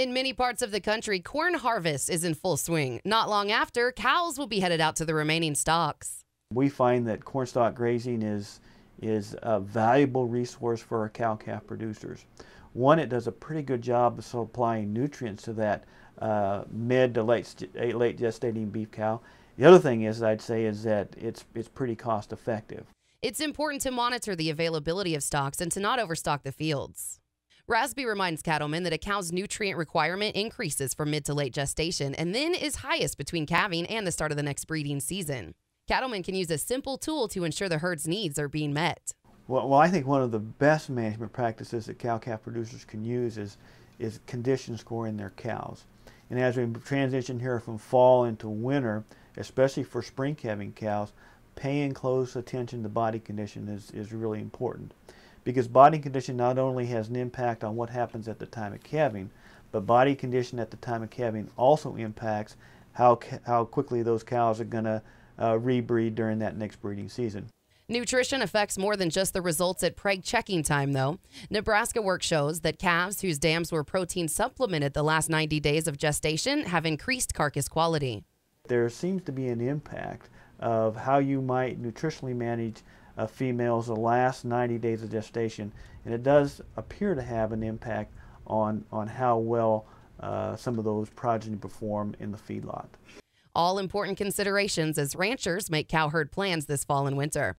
In many parts of the country, corn harvest is in full swing. Not long after, cows will be headed out to the remaining stalks. We find that corn stalk grazing is, is a valuable resource for our cow-calf producers. One, it does a pretty good job of supplying nutrients to that uh, mid to late, late gestating beef cow. The other thing is, I'd say, is that it's, it's pretty cost effective. It's important to monitor the availability of stalks and to not overstock the fields. Rasby reminds cattlemen that a cow's nutrient requirement increases from mid to late gestation and then is highest between calving and the start of the next breeding season. Cattlemen can use a simple tool to ensure the herd's needs are being met. Well, well I think one of the best management practices that cow-calf producers can use is, is condition scoring their cows. And as we transition here from fall into winter, especially for spring calving cows, paying close attention to body condition is, is really important because body condition not only has an impact on what happens at the time of calving, but body condition at the time of calving also impacts how, how quickly those cows are going to uh, rebreed during that next breeding season. Nutrition affects more than just the results at preg checking time, though. Nebraska work shows that calves whose dams were protein supplemented the last 90 days of gestation have increased carcass quality. There seems to be an impact of how you might nutritionally manage uh, females the last 90 days of gestation, and it does appear to have an impact on, on how well uh, some of those progeny perform in the feedlot. All important considerations as ranchers make cow herd plans this fall and winter.